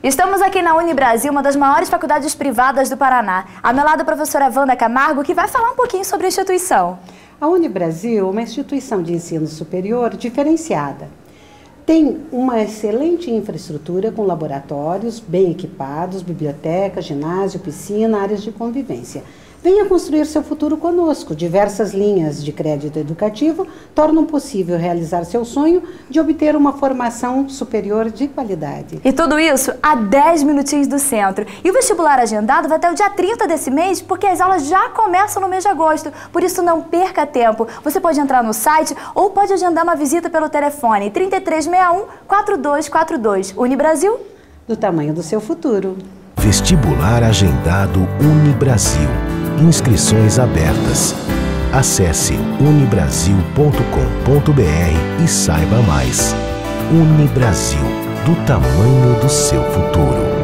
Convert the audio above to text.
Estamos aqui na Unibrasil, uma das maiores faculdades privadas do Paraná. A meu lado, a professora Wanda Camargo, que vai falar um pouquinho sobre a instituição. A Unibrasil é uma instituição de ensino superior diferenciada. Tem uma excelente infraestrutura com laboratórios bem equipados, biblioteca, ginásio, piscina, áreas de convivência. Venha construir seu futuro conosco. Diversas linhas de crédito educativo tornam possível realizar seu sonho de obter uma formação superior de qualidade. E tudo isso a 10 minutinhos do centro. E o vestibular agendado vai até o dia 30 desse mês, porque as aulas já começam no mês de agosto. Por isso, não perca tempo. Você pode entrar no site ou pode agendar uma visita pelo telefone 3361 4242. Unibrasil? Do tamanho do seu futuro. Vestibular agendado Unibrasil. Inscrições abertas. Acesse unibrasil.com.br e saiba mais. Unibrasil, do tamanho do seu futuro.